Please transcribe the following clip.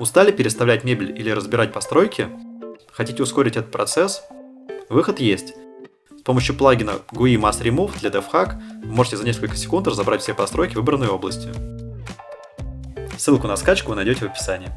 Устали переставлять мебель или разбирать постройки? Хотите ускорить этот процесс? Выход есть. С помощью плагина GUI Mass Remove для DevHack вы можете за несколько секунд разобрать все постройки в выбранной области. Ссылку на скачку вы найдете в описании.